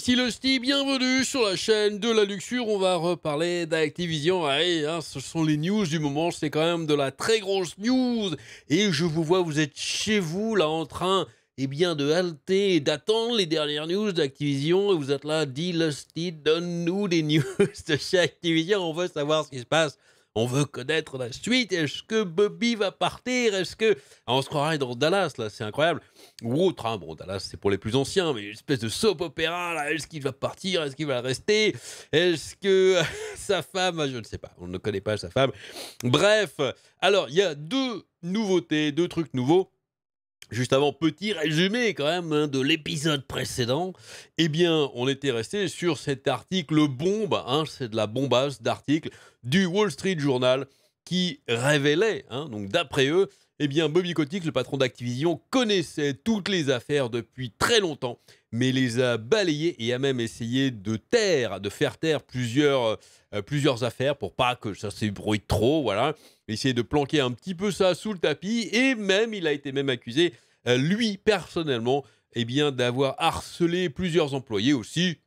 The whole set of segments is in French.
Ici le Steve, bienvenue sur la chaîne de la luxure. On va reparler d'Activision. Allez, hein, ce sont les news du moment, c'est quand même de la très grosse news. Et je vous vois, vous êtes chez vous là en train eh bien, de halter et d'attendre les dernières news d'Activision. Et vous êtes là, dit Lusty, donne-nous des news de chez Activision. On veut savoir ce qui se passe on veut connaître la suite. Est-ce que Bobby va partir? Est-ce que. Ah, on se croirait dans Dallas, là, c'est incroyable. Ou autre, hein. bon, Dallas, c'est pour les plus anciens, mais une espèce de soap opéra, là. Est-ce qu'il va partir? Est-ce qu'il va rester? Est-ce que sa femme. Je ne sais pas, on ne connaît pas sa femme. Bref, alors, il y a deux nouveautés, deux trucs nouveaux. Juste avant, petit résumé quand même hein, de l'épisode précédent. Eh bien, on était resté sur cet article bombe, hein, c'est de la bombasse d'article du Wall Street Journal qui révélait, hein, donc d'après eux, eh bien Bobby Kotick, le patron d'Activision, connaissait toutes les affaires depuis très longtemps, mais les a balayées et a même essayé de taire, de faire taire plusieurs, euh, plusieurs affaires pour pas que ça s'ébrouille trop, voilà. Essayer de planquer un petit peu ça sous le tapis et même, il a été même accusé, euh, lui personnellement, eh bien d'avoir harcelé plusieurs employés aussi.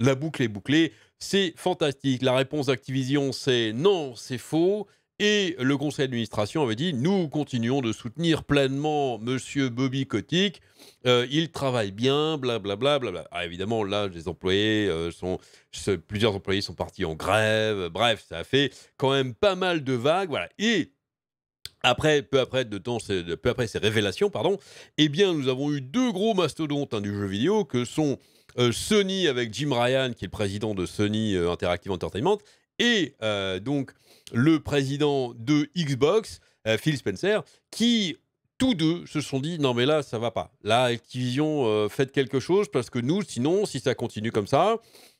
La boucle est bouclée. C'est fantastique. La réponse d'Activision, c'est non, c'est faux. Et le conseil d'administration avait dit nous continuons de soutenir pleinement Monsieur Bobby Kotick. Euh, il travaille bien, blablabla. Bla, bla, bla. Ah, évidemment, là, les employés euh, sont. Plusieurs employés sont partis en grève. Bref, ça a fait quand même pas mal de vagues. Voilà. Et après, peu après, de temps, peu après ces révélations, pardon, eh bien, nous avons eu deux gros mastodontes hein, du jeu vidéo que sont euh, Sony avec Jim Ryan, qui est le président de Sony euh, Interactive Entertainment, et euh, donc le président de Xbox, Phil Spencer, qui tous deux se sont dit non mais là ça va pas. Là Activision faites quelque chose parce que nous sinon si ça continue comme ça,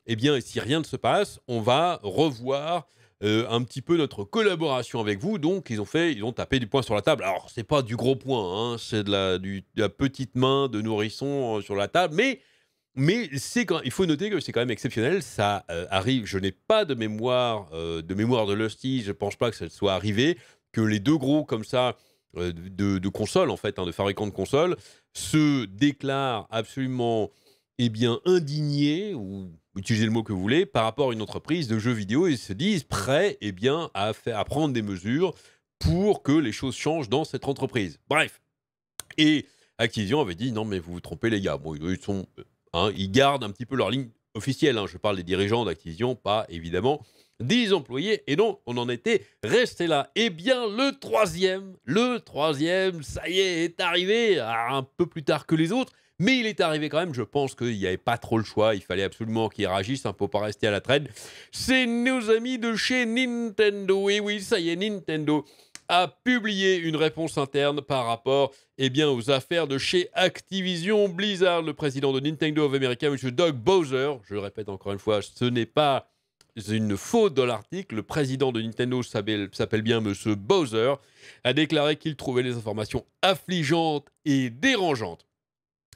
eh bien si rien ne se passe, on va revoir un petit peu notre collaboration avec vous. Donc, ils ont fait, ils ont tapé du poing sur la table. Alors, c'est pas du gros poing, hein, c'est de la, de petite main de nourrisson sur la table, mais mais c'est il faut noter que c'est quand même exceptionnel. Ça euh, arrive. Je n'ai pas de mémoire euh, de mémoire de Lusty. Je pense pas que ça soit arrivé que les deux gros comme ça euh, de, consoles en fait, hein, de fabricants de consoles, se déclarent absolument eh bien indignés ou utilisez le mot que vous voulez par rapport à une entreprise de jeux vidéo et se disent prêts eh bien à faire prendre des mesures pour que les choses changent dans cette entreprise. Bref. Et Activision avait dit non mais vous vous trompez les gars. Bon, ils sont Hein, ils gardent un petit peu leur ligne officielle. Hein. Je parle des dirigeants d'Activision, pas évidemment des employés. Et non, on en était resté là. Eh bien, le troisième, le troisième, ça y est, est arrivé un peu plus tard que les autres. Mais il est arrivé quand même, je pense qu'il n'y avait pas trop le choix, il fallait absolument qu'ils réagissent, un peu pas rester à la traîne. C'est nos amis de chez Nintendo, et oui, ça y est, Nintendo a publié une réponse interne par rapport eh aux affaires de chez Activision Blizzard. Le président de Nintendo of America, M. Doug Bowser, je le répète encore une fois, ce n'est pas une faute dans l'article. Le président de Nintendo s'appelle bien M. Bowser, a déclaré qu'il trouvait les informations affligeantes et dérangeantes.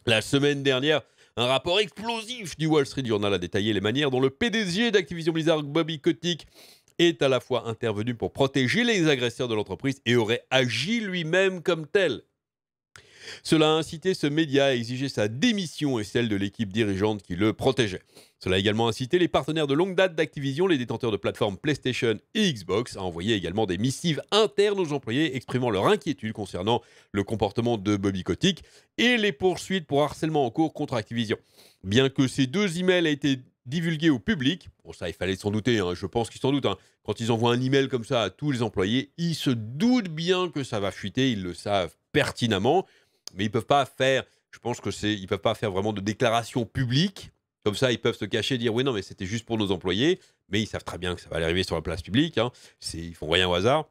La semaine dernière, un rapport explosif du Wall Street Journal a détaillé les manières dont le PDG d'Activision Blizzard, Bobby Kotick, est à la fois intervenu pour protéger les agresseurs de l'entreprise et aurait agi lui-même comme tel. Cela a incité ce média à exiger sa démission et celle de l'équipe dirigeante qui le protégeait. Cela a également incité les partenaires de longue date d'Activision, les détenteurs de plateformes PlayStation et Xbox, à envoyer également des missives internes aux employés exprimant leur inquiétude concernant le comportement de Bobby Kotick et les poursuites pour harcèlement en cours contre Activision. Bien que ces deux emails aient été divulgué au public. Bon, ça, il fallait s'en douter, hein. je pense qu'ils s'en doutent. Hein. Quand ils envoient un email comme ça à tous les employés, ils se doutent bien que ça va fuiter, ils le savent pertinemment, mais ils peuvent pas faire, je pense que c'est, ils peuvent pas faire vraiment de déclaration publique. Comme ça, ils peuvent se cacher, dire oui, non, mais c'était juste pour nos employés, mais ils savent très bien que ça va arriver sur la place publique. Hein. Ils font rien au hasard.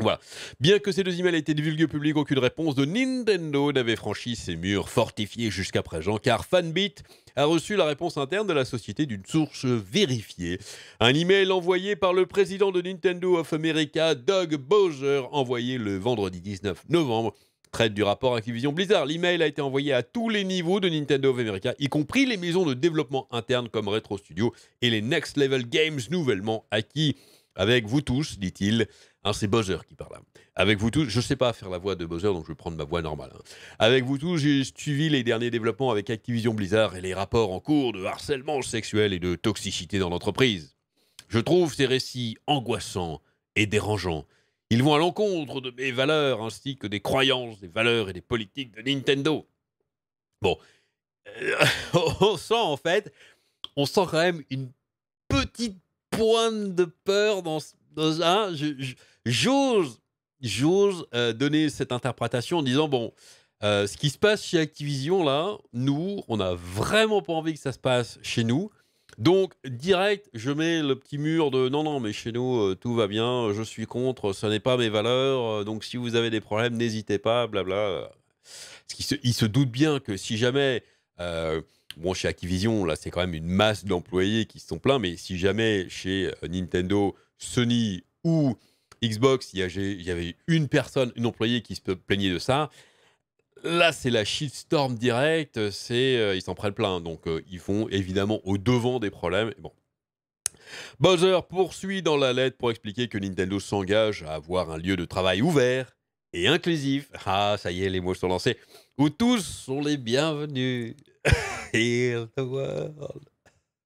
Voilà. Bien que ces deux emails aient été divulgués au public, aucune réponse de Nintendo n'avait franchi ces murs fortifiés jusqu'à présent, car Fanbit a reçu la réponse interne de la société d'une source vérifiée. Un email envoyé par le président de Nintendo of America, Doug Bowser, envoyé le vendredi 19 novembre, traite du rapport Activision Blizzard. L'email a été envoyé à tous les niveaux de Nintendo of America, y compris les maisons de développement interne comme Retro Studio et les Next Level Games nouvellement acquis avec vous tous, dit-il, Hein, c'est Bowser qui parle là. Avec vous tous, je ne sais pas faire la voix de Bowser, donc je vais prendre ma voix normale. hein. Avec vous tous, j'ai suivi les derniers développements avec Activision Blizzard et les rapports en cours de harcèlement sexuel et de toxicité dans l'entreprise. Je trouve ces récits angoissants et dérangeants. Ils vont à l'encontre de mes valeurs ainsi que des croyances, des valeurs et des politiques de Nintendo. Bon, euh, on sent en fait, on sent quand même une petite pointe de peur dans, dans je- J'ose, j'ose euh, donner cette interprétation en disant bon, euh, ce qui se passe chez Activision là, nous, on n'a vraiment pas envie que ça se passe chez nous. Donc, direct, je mets le petit mur de non, non, mais chez nous, euh, tout va bien, je suis contre, ce n'est pas mes valeurs, euh, donc si vous avez des problèmes, n'hésitez pas, blabla. Parce qu'il se, il se doute bien que si jamais, euh, bon, chez Activision, là, c'est quand même une masse d'employés qui se sont plaints, mais si jamais chez euh, Nintendo, Sony ou Xbox, il y avait une personne, une employée qui se plaignait de ça, Là, c'est la shitstorm directe, c'est euh, ils s'en prennent plein, donc euh, ils vont évidemment au devant des problèmes. Bon. Bowser poursuit dans la lettre pour expliquer que Nintendo s'engage à avoir un lieu de travail ouvert et inclusif. Ah, ça y est, les mots sont lancés. Où tous sont les bienvenus. Heal the world.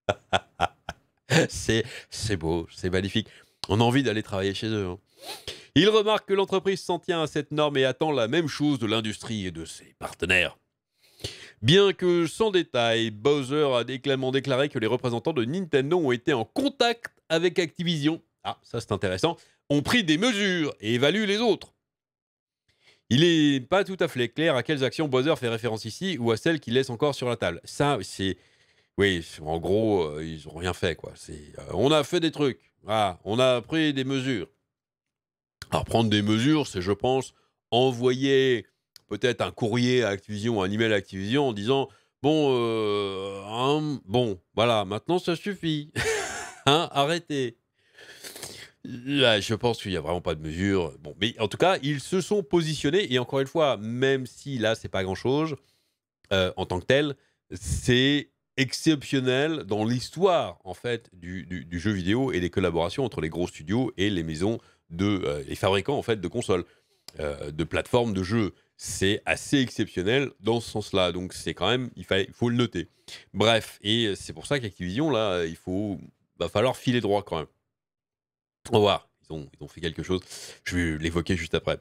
c'est beau, c'est magnifique. On a envie d'aller travailler chez eux. hein. Il remarque que l'entreprise s'en tient à cette norme et attend la même chose de l'industrie et de ses partenaires. Bien que sans détail, Bowser a déclaré que les représentants de Nintendo ont été en contact avec Activision. Ah, ça c'est intéressant. Ont pris des mesures et évaluent les autres. Il n'est pas tout à fait clair à quelles actions Bowser fait référence ici ou à celles qu'il laisse encore sur la table. Ça, c'est. Oui, en gros, euh, ils n'ont rien fait, quoi. Euh, on a fait des trucs. Ah, on a pris des mesures. Alors, prendre des mesures, c'est, je pense, envoyer peut-être un courrier à Activision, un email à Activision en disant Bon, euh, hein, bon, voilà, maintenant ça suffit. Hein, arrêtez. Là, je pense qu'il n'y a vraiment pas de mesure. Bon, mais en tout cas, ils se sont positionnés. Et encore une fois, même si là, c'est pas grand-chose euh, en tant que tel, c'est exceptionnel dans l'histoire en fait du, du- du jeu vidéo et des collaborations entre les gros studios et les maisons de euh, les fabricants en fait de consoles, euh, de plateformes de jeux. C'est assez exceptionnel dans ce sens-là. Donc c'est quand même, il, fa- il faut le noter. Bref, et c'est pour ça qu'Activision là, il faut, va falloir filer droit quand même. On va voir. Ils ont, ils ont fait quelque chose. Je vais l'évoquer juste après.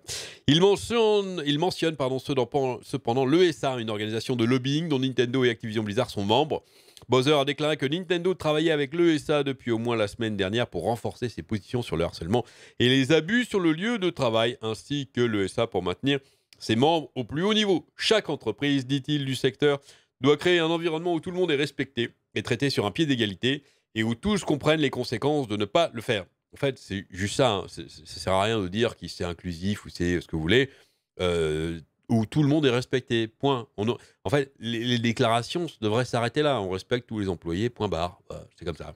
Il mentionne, il mentionne pardon, cependant, cependant l'ESA, une organisation de lobbying dont Nintendo et Activision Blizzard sont membres. Bowser a déclaré que Nintendo travaillait avec l'ESA depuis au moins la semaine dernière pour renforcer ses positions sur le harcèlement et les abus sur le lieu de travail, ainsi que l'ESA pour maintenir ses membres au plus haut niveau. Chaque entreprise, dit-il, du secteur doit créer un environnement où tout le monde est respecté et traité sur un pied d'égalité et où tous comprennent les conséquences de ne pas le faire. En fait, c'est juste ça. hein. Ça sert à rien de dire qu'il c'est inclusif ou c'est ce que vous voulez. Euh, où tout le monde est respecté. Point. On En fait, les, les déclarations devraient s'arrêter là. On respecte tous les employés. Point barre. C'est comme ça.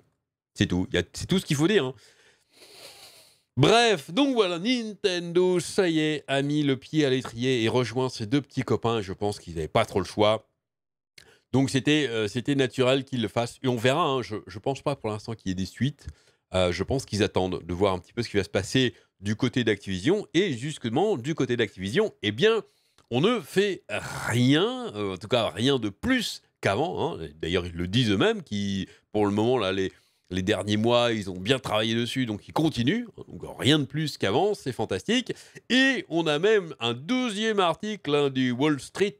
C'est tout. C'est tout ce qu'il faut dire. hein. Bref, donc voilà, Nintendo, ça y est, a mis le pied à l'étrier et rejoint ses deux petits copains. Je pense qu'ils n'avaient pas trop le choix. Donc c'était euh, c'était naturel qu'ils le fassent. Et on verra. hein. Je ne pense pas pour l'instant qu'il y ait des suites. Euh, je pense qu'ils attendent de voir un petit peu ce qui va se passer du côté d'Activision. Et justement, du côté d'Activision, eh bien, on ne fait rien, euh, en tout cas rien de plus qu'avant. hein. D'ailleurs, ils le disent eux-mêmes, qui, pour le moment, là, les, derniers mois, ils ont bien travaillé dessus, donc ils continuent. Donc rien de plus qu'avant, c'est fantastique. Et on a même un deuxième article hein, du Wall Street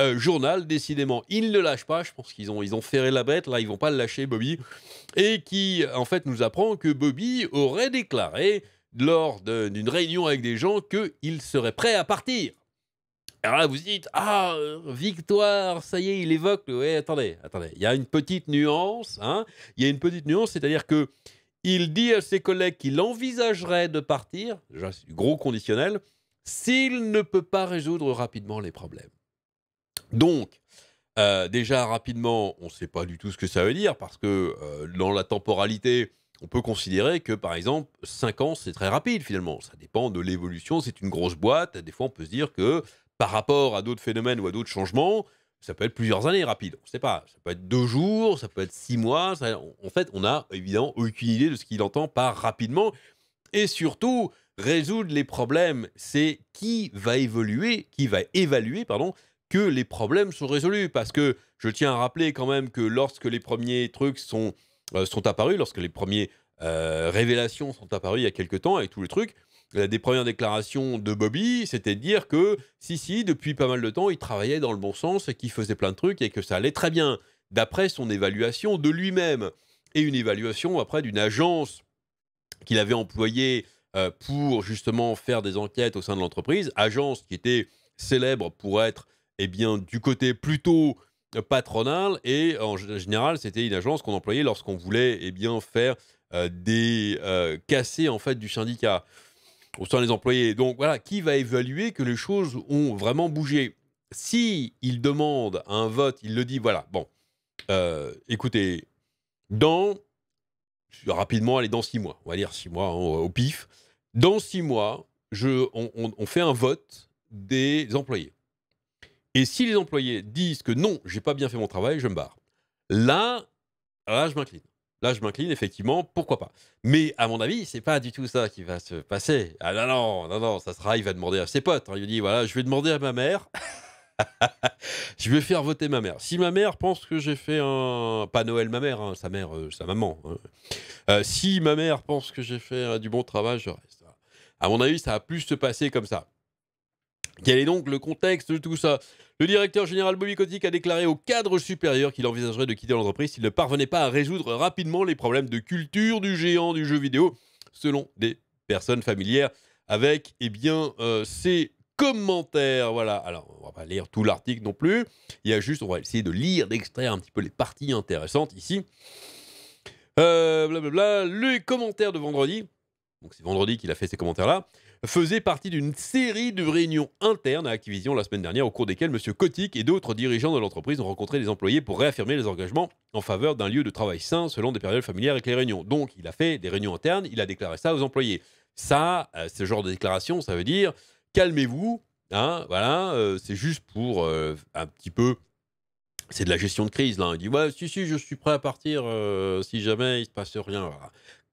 euh, Journal, décidément, ils ne lâchent pas. Je pense qu'ils ont, ils ont ferré la bête, là, ils vont pas le lâcher, Bobby. Et qui, en fait, nous apprend que Bobby aurait déclaré lors d'une réunion avec des gens qu'il serait prêt à partir. Alors là, vous dites, ah, victoire, ça y est, il évoque. le- Ouais, attendez, attendez. Il y a une petite nuance. Hein il y a une petite nuance, c'est-à-dire que il dit à ses collègues qu'il envisagerait de partir, gros conditionnel, s'il ne peut pas résoudre rapidement les problèmes. Donc, euh, déjà rapidement, on ne sait pas du tout ce que ça veut dire parce que euh, dans la temporalité, on peut considérer que par exemple 5 ans c'est très rapide finalement. Ça dépend de l'évolution, c'est une grosse boîte. Des fois on peut se dire que par rapport à d'autres phénomènes ou à d'autres changements, ça peut être plusieurs années rapides. On ne sait pas. Ça peut être deux jours, ça peut être six mois. en fait, on n'a évidemment aucune idée de ce qu'il entend par rapidement. et surtout résoudre les problèmes. C'est qui va évoluer, qui va évaluer, pardon, que les problèmes sont résolus. Parce que je tiens à rappeler quand même que lorsque les premiers trucs sont, euh, sont apparus, lorsque les premières euh, révélations sont apparues il y a quelques temps avec tous les trucs, des premières déclarations de Bobby, c'était de dire que si, si, depuis pas mal de temps, il travaillait dans le bon sens et qu'il faisait plein de trucs et que ça allait très bien, d'après son évaluation de lui-même. Et une évaluation après d'une agence qu'il avait employée euh, pour justement faire des enquêtes au sein de l'entreprise, agence qui était célèbre pour être eh bien, du côté plutôt patronal et en général c'était une agence qu'on employait lorsqu'on voulait eh bien, faire euh, des euh, cassés en fait du syndicat au sein des employés. Donc voilà, qui va évaluer que les choses ont vraiment bougé? Si il demande un vote, il le dit, voilà, bon, euh, écoutez, dans, rapidement, allez, dans six mois, on va dire six mois hein, au pif, dans six mois, je, on, fait un vote des employés. Et si les employés disent que non, j'ai pas bien fait mon travail, je me barre. Là, là, je m'incline. Là, je m'incline, effectivement, pourquoi pas. Mais à mon avis, c'est pas du tout ça qui va se passer. Ah non, non, non, ça sera, il va demander à ses potes. Hein. Il dit, voilà, je vais demander à ma mère. je vais faire voter ma mère. Si ma mère pense que j'ai fait un... Pas Noël ma mère, hein, sa mère, euh, sa maman. Hein. Euh, si ma mère pense que j'ai fait euh, du bon travail, je reste. À mon avis, ça va plus se passer comme ça. Quel est donc le contexte de tout ça? Le directeur général Bobby Kotick a déclaré au cadre supérieur qu'il envisagerait de quitter l'entreprise s'il ne parvenait pas à résoudre rapidement les problèmes de culture du géant du jeu vidéo, selon des personnes familières avec eh bien, euh, ces commentaires. Voilà, alors on va pas lire tout l'article non plus, il y a juste, on va essayer de lire, d'extraire un petit peu les parties intéressantes ici. Euh, blablabla, les commentaires de vendredi, donc c'est vendredi qu'il a fait ces commentaires-là faisait partie d'une série de réunions internes à Activision la semaine dernière, au cours desquelles M. Kotick et d'autres dirigeants de l'entreprise ont rencontré les employés pour réaffirmer les engagements en faveur d'un lieu de travail sain selon des périodes familières avec les réunions. Donc, il a fait des réunions internes, il a déclaré ça aux employés. Ça, euh, ce genre de déclaration, ça veut dire calmez-vous, hein, voilà, euh, c'est juste pour euh, un petit peu c'est de la gestion de crise là. Il dit ouais, si si, je suis prêt à partir si jamais il se passe rien.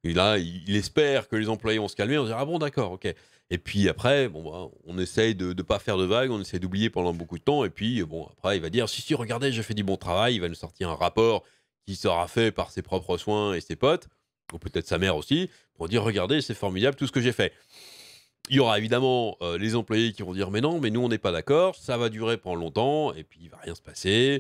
Et là, il, espère que les employés vont se calmer. On dit ah bon d'accord, ok. Et puis après, bon, bah, on essaye de ne pas faire de vagues, on essaye d'oublier pendant beaucoup de temps. Et puis, bon, après, il va dire si, si, regardez, j'ai fait du bon travail. Il va nous sortir un rapport qui sera fait par ses propres soins et ses potes, ou peut-être sa mère aussi, pour dire regardez, c'est formidable tout ce que j'ai fait. Il y aura évidemment euh, les employés qui vont dire mais non, mais nous on n'est pas d'accord, ça va durer pendant longtemps et puis il va rien se passer.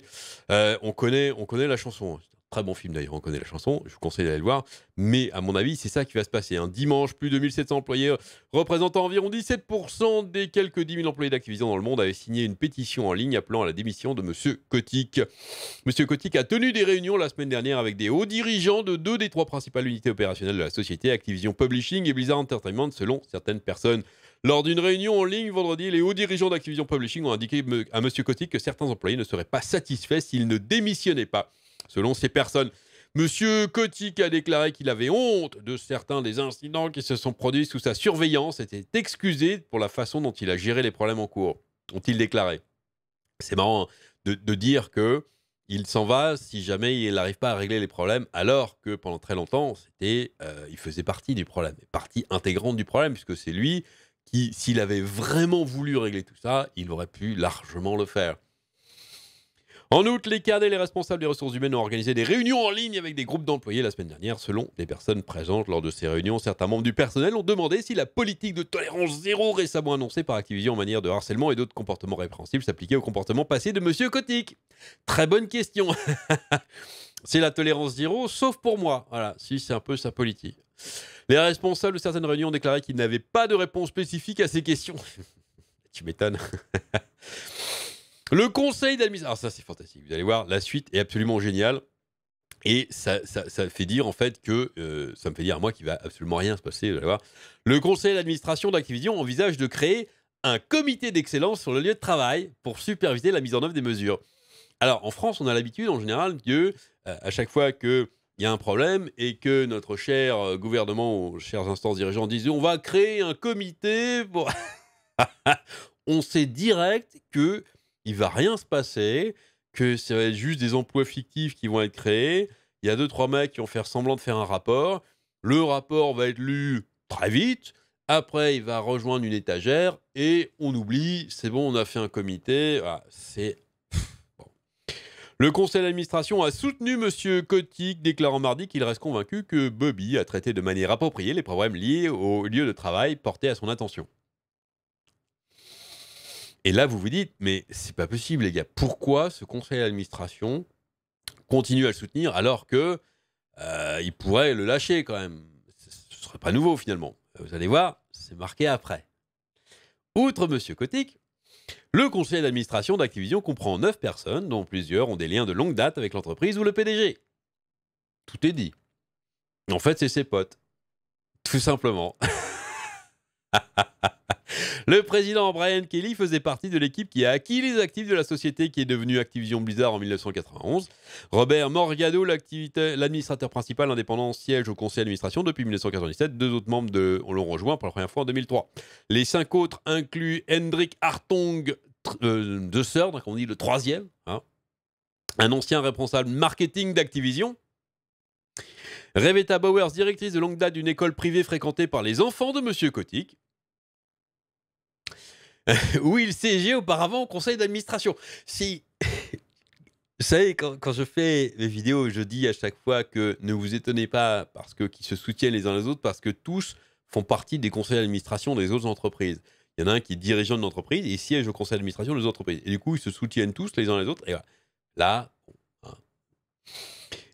Euh, on connaît, on connaît la chanson. Très bon film d'ailleurs, on connaît la chanson, je vous conseille d'aller le voir. Mais à mon avis, c'est ça qui va se passer. Un dimanche, plus de 1700 employés représentant environ 17% des quelques 10 000 employés d'Activision dans le monde avaient signé une pétition en ligne appelant à la démission de M. Kotick. M. Kotick a tenu des réunions la semaine dernière avec des hauts dirigeants de deux des trois principales unités opérationnelles de la société, Activision Publishing et Blizzard Entertainment, selon certaines personnes. Lors d'une réunion en ligne vendredi, les hauts dirigeants d'Activision Publishing ont indiqué à M. Kotick que certains employés ne seraient pas satisfaits s'ils ne démissionnaient pas selon ces personnes. Monsieur Kotick a déclaré qu'il avait honte de certains des incidents qui se sont produits sous sa surveillance et était excusé pour la façon dont il a géré les problèmes en cours, ont-il déclaré. C'est marrant hein, de, dire que il s'en va si jamais il n'arrive pas à régler les problèmes, alors que pendant très longtemps, c'était, euh, il faisait partie du problème, partie intégrante du problème, puisque c'est lui qui, s'il avait vraiment voulu régler tout ça, il aurait pu largement le faire. En outre, les cadres et les responsables des ressources humaines ont organisé des réunions en ligne avec des groupes d'employés la semaine dernière. Selon les personnes présentes lors de ces réunions, certains membres du personnel ont demandé si la politique de tolérance zéro récemment annoncée par Activision en manière de harcèlement et d'autres comportements répréhensibles s'appliquait au comportement passé de Monsieur Kotick. Très bonne question. c'est la tolérance zéro, sauf pour moi. Voilà, si c'est un peu sa politique. Les responsables de certaines réunions ont déclaré qu'ils n'avaient pas de réponse spécifique à ces questions. tu m'étonnes. Le conseil d'administration. Alors, ça, c'est fantastique. Vous allez voir, la suite est absolument géniale. Et ça, ça, fait dire en fait que euh, ça me fait dire à moi qu'il va absolument rien se passer. Vous allez voir. Le conseil d'administration d'Activision envisage de créer un comité d'excellence sur le lieu de travail pour superviser la mise en œuvre des mesures. Alors en France, on a l'habitude en général que euh, à chaque fois qu'il y a un problème et que notre cher euh, gouvernement ou chères instances dirigeantes disent on va créer un comité pour... on sait direct que il va rien se passer, que ça va être juste des emplois fictifs qui vont être créés. Il y a deux, trois mecs qui vont faire semblant de faire un rapport. Le rapport va être lu très vite. Après, il va rejoindre une étagère et on oublie, c'est bon, on a fait un comité. c'est le conseil d'administration a soutenu M. Kotick, déclarant mardi qu'il reste convaincu que Bobby a traité de manière appropriée les problèmes liés au lieu de travail portés à son attention. Et là, vous vous dites, mais c'est pas possible, les gars. Pourquoi ce conseil d'administration continue à le soutenir alors que euh, il pourrait le lâcher quand même? Ce serait pas nouveau finalement. Vous allez voir, c'est marqué après. Outre M. Kotick, le conseil d'administration d'Activision comprend 9 personnes, dont plusieurs ont des liens de longue date avec l'entreprise ou le PDG. Tout est dit. En fait, c'est ses potes. Tout simplement. Le président Brian Kelly faisait partie de l'équipe qui a acquis les actifs de la société qui est devenue Activision Blizzard en 1991. Robert Morgado, l'administrateur principal indépendant, siège au conseil d'administration depuis 1997. Deux autres membres l'ont rejoint pour la première fois en 2003. Les cinq autres incluent Hendrik Hartong euh, de donc on dit le troisième, hein. un ancien responsable marketing d'Activision. Revetta Bowers, directrice de longue date d'une école privée fréquentée par les enfants de Monsieur Kotick. où il siégeait auparavant au conseil d'administration. Si. Vous savez, quand, je fais les vidéos, je dis à chaque fois que ne vous étonnez pas parce que qui se soutiennent les uns les autres, parce que tous font partie des conseils d'administration des autres entreprises. Il y en a un qui est dirigeant d'une entreprise et siège au conseil d'administration des entreprises. Et du coup, ils se soutiennent tous les uns les autres. Et voilà. Là. Hein.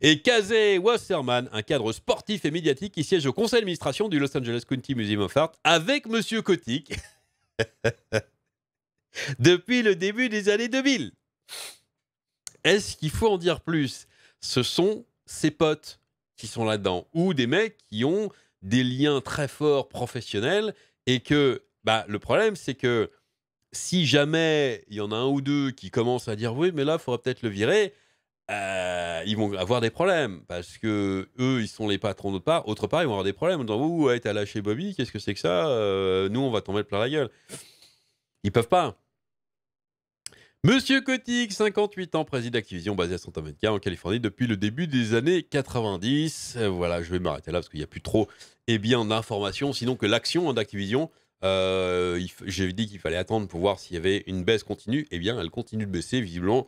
Et Kazé Wasserman, un cadre sportif et médiatique qui siège au conseil d'administration du Los Angeles County Museum of Art avec Monsieur Kotick. Depuis le début des années 2000. Est-ce qu'il faut en dire plus? Ce sont ses potes qui sont là-dedans, ou des mecs qui ont des liens très forts professionnels, et que bah, le problème, c'est que si jamais il y en a un ou deux qui commencent à dire oui, mais là, il faudrait peut-être le virer, euh, ils vont avoir des problèmes parce que eux, ils sont les patrons d'autre part. Autre part, ils vont avoir des problèmes en disant Ouh, ouais, t'as lâché Bobby, qu'est-ce que c'est que ça euh, Nous, on va tomber plein la gueule. Ils peuvent pas. Monsieur Kotick, 58 ans, président d'Activision basé à Santa Monica en Californie depuis le début des années 90. Euh, voilà, je vais m'arrêter là parce qu'il n'y a plus trop et bien d'informations, sinon que l'action d'Activision. J'ai dit qu'il fallait attendre pour voir s'il y avait une baisse continue. Eh bien, elle continue de baisser, visiblement.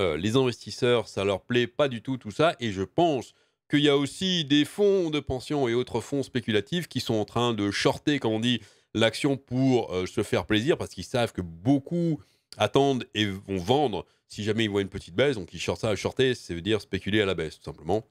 Euh, les investisseurs, ça leur plaît pas du tout tout ça. Et je pense qu'il y a aussi des fonds de pension et autres fonds spéculatifs qui sont en train de shorter, comme on dit, l'action pour euh, se faire plaisir parce qu'ils savent que beaucoup attendent et vont vendre si jamais ils voient une petite baisse. Donc ils shortent ça, shorter, ça veut dire spéculer à la baisse, tout simplement.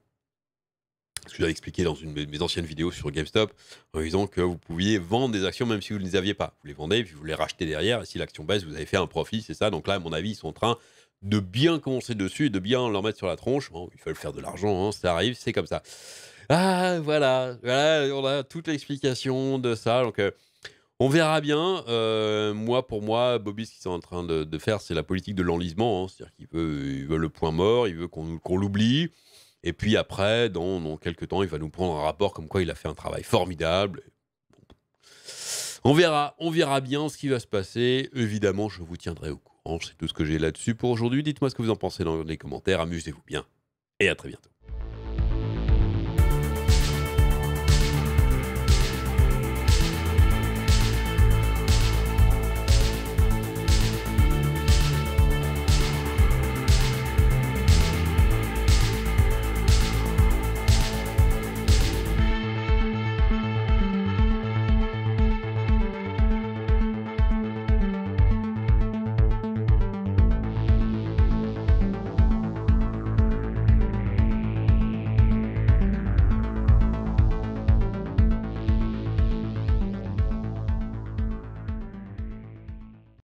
Ce que j'avais expliqué dans une de mes anciennes vidéos sur GameStop, en disant que vous pouviez vendre des actions même si vous ne les aviez pas. Vous les vendez, puis vous les rachetez derrière, et si l'action baisse, vous avez fait un profit, c'est ça. Donc là, à mon avis, ils sont en train de bien commencer dessus et de bien leur mettre sur la tronche. Bon, il faire de l'argent, hein, ça arrive, c'est comme ça. Ah, voilà, voilà, on a toute l'explication de ça. Donc, euh, on verra bien. Euh, moi, pour moi, Bobby, ce qu'ils sont en train de, faire, c'est la politique de l'enlisement. Hein. C'est-à-dire qu'il veut, le point mort, il veut qu'on l'oublie. Et puis après, dans, dans, quelques temps, il va nous prendre un rapport comme quoi il a fait un travail formidable. On verra, on verra bien ce qui va se passer. Évidemment, je vous tiendrai au courant. C'est tout ce que j'ai là-dessus pour aujourd'hui. Dites-moi ce que vous en pensez dans les commentaires. Amusez-vous bien. Et à très bientôt.